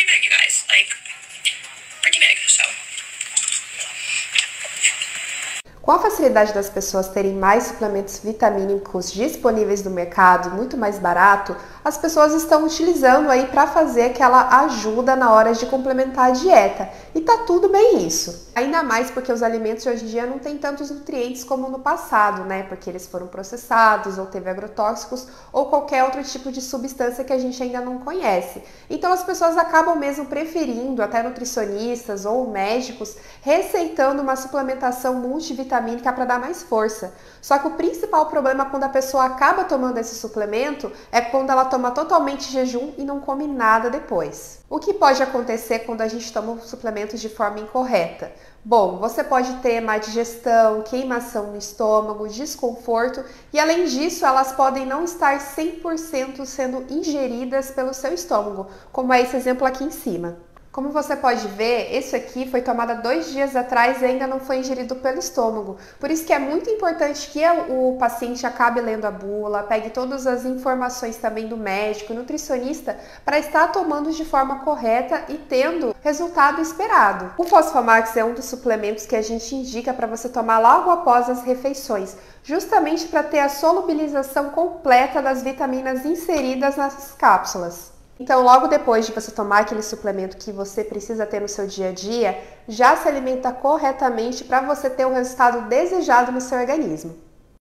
pretty big, you guys. Like, pretty big. So. Com a facilidade das pessoas terem mais suplementos vitamínicos disponíveis no mercado, muito mais barato, as pessoas estão utilizando aí para fazer aquela ajuda na hora de complementar a dieta. E tá tudo bem isso. Ainda mais porque os alimentos hoje em dia não têm tantos nutrientes como no passado, né? Porque eles foram processados ou teve agrotóxicos ou qualquer outro tipo de substância que a gente ainda não conhece. Então as pessoas acabam mesmo preferindo, até nutricionistas ou médicos, receitando uma suplementação multivitamínica para dar mais força. Só que o principal problema quando a pessoa acaba tomando esse suplemento é quando ela toma totalmente jejum e não come nada depois. O que pode acontecer quando a gente toma suplementos de forma incorreta? Bom, você pode ter má digestão, queimação no estômago, desconforto e além disso, elas podem não estar 100% sendo ingeridas pelo seu estômago, como é esse exemplo aqui em cima. Como você pode ver, esse aqui foi tomado dois dias atrás e ainda não foi ingerido pelo estômago. Por isso que é muito importante que o paciente acabe lendo a bula, pegue todas as informações também do médico, nutricionista, para estar tomando de forma correta e tendo resultado esperado. O Fosfomax é um dos suplementos que a gente indica para você tomar logo após as refeições, justamente para ter a solubilização completa das vitaminas inseridas nas cápsulas. Então, logo depois de você tomar aquele suplemento que você precisa ter no seu dia a dia, já se alimenta corretamente para você ter o resultado desejado no seu organismo.